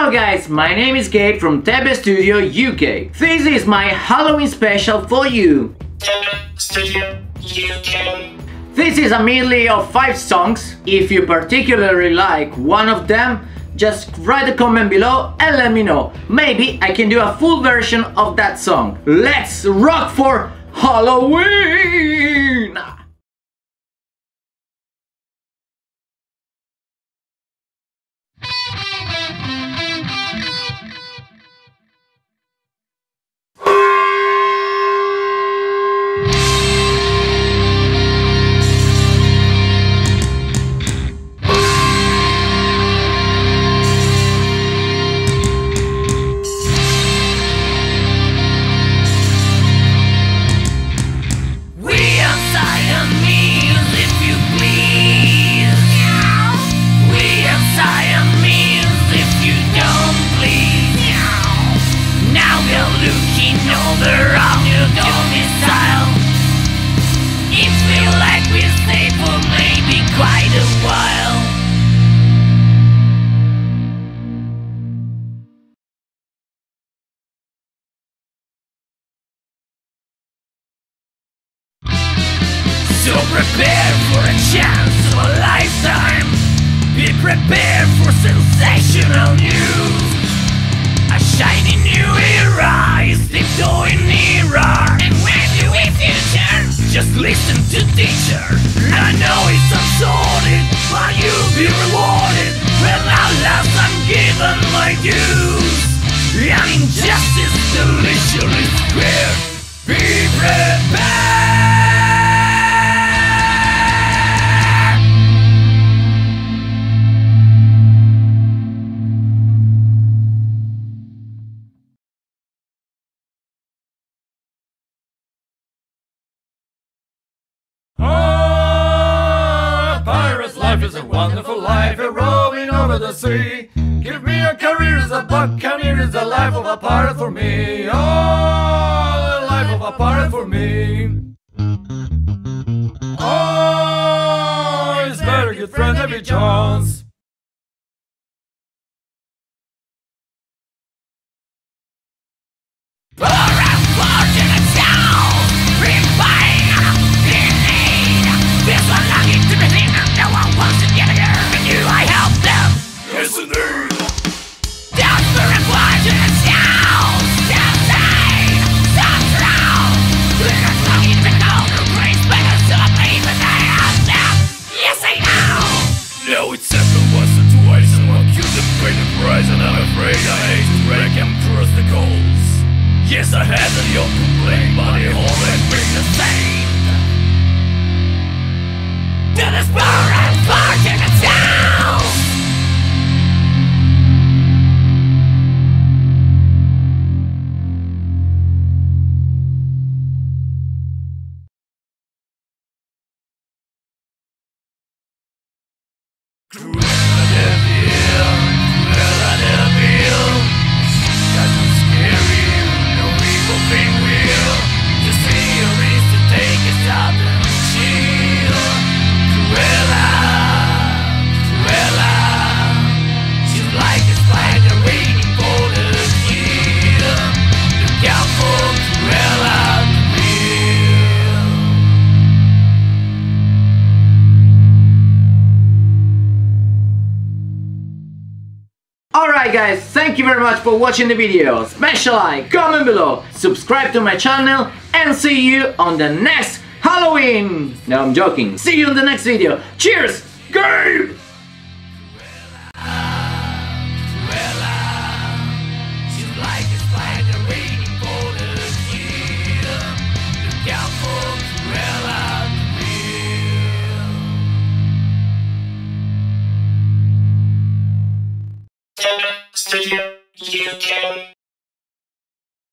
Hello guys, my name is Gabe from Tebe Studio UK. This is my Halloween special for you. Tebe Studio UK. This is a medley of 5 songs. If you particularly like one of them, just write a comment below and let me know. Maybe I can do a full version of that song. Let's rock for Halloween! Prepare for a chance of a lifetime. Be prepared for sensational news. A shiny I know it's unsorted, but you'll be rewarded. When at last I'm given my dues. And injustice deliciously square. Be prepared. Life is a wonderful life, a rowing over the sea. Give me a career as a buccaneer, is the life of a pirate for me. Oh, the life of a pirate for me. Oh, his very good friend Davy Jones. Yes, I had the young complaint, but it and bring the same. To this poor and soul. Cruella de Vil, Alright guys, thank you very much for watching the video. A like, comment below, subscribe to my channel and see you on the next Halloween! No, I'm joking. See you in the next video. Cheers! Gabe! Tebe Studio UK.